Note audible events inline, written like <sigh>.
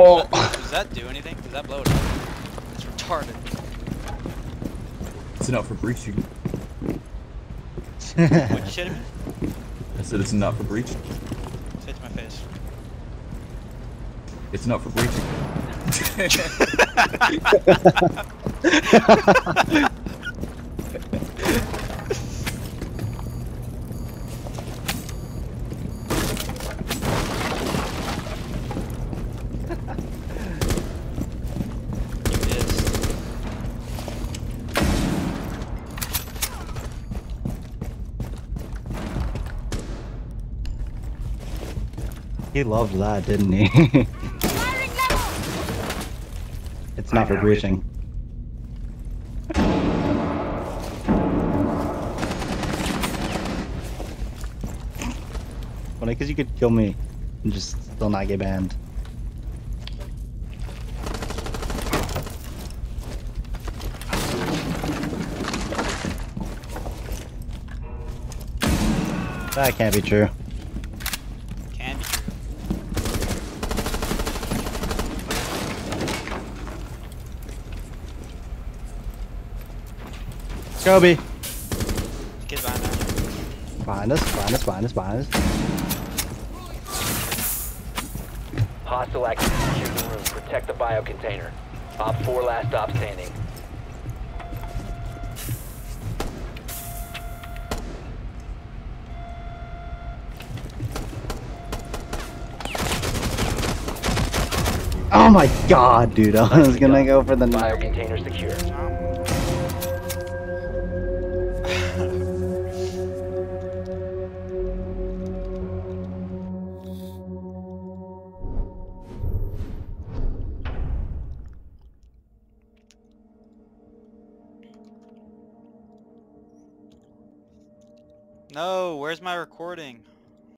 Oh! Does that do anything? Does that blow it up? It's retarded. It's enough for breaching. What'd you say to me? I said it's not for breaching. Say it to my face. It's not for breaching. <laughs> <laughs> <laughs> He loved that, didn't he? <laughs> it's not for breaching. Funny, because you could kill me and just still not get banned. That can't be true. Can be true. Kobe! Kid behind there. Behind us, behind us, behind us, behind us. Hostile active secure the room. Protect the bio container. Op 4 last stop standing. Oh my god, dude, <laughs> I was gonna go for the Bio container secure. No, where's my recording?